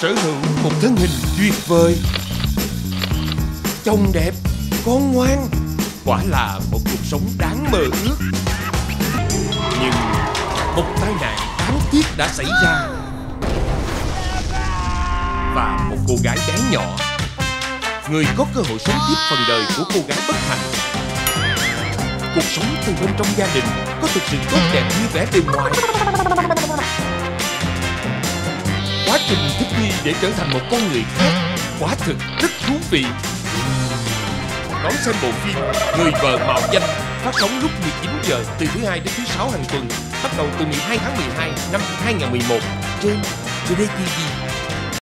sở hữu một thân hình tuyệt vời. Chồng đẹp, con ngoan Quả là một cuộc sống đáng mơ ước. Nhưng một tai nạn đáng tiếc đã xảy ra. Và một cô gái bé nhỏ Người có cơ hội sống tiếp phần đời của cô gái bất hạnh. Cuộc sống từ bên trong gia đình Có thực sự tốt đẹp như vẻ bề ngoài. Quá trình thích nghi để trở thành một con người khác. Quả thực rất thú vị. Đón xem bộ phim Người vợ mạo danh, Phát sóng lúc 19 giờ từ thứ hai đến thứ sáu hàng tuần, Bắt đầu từ 12 tháng 12 năm 2011 Trên Today TV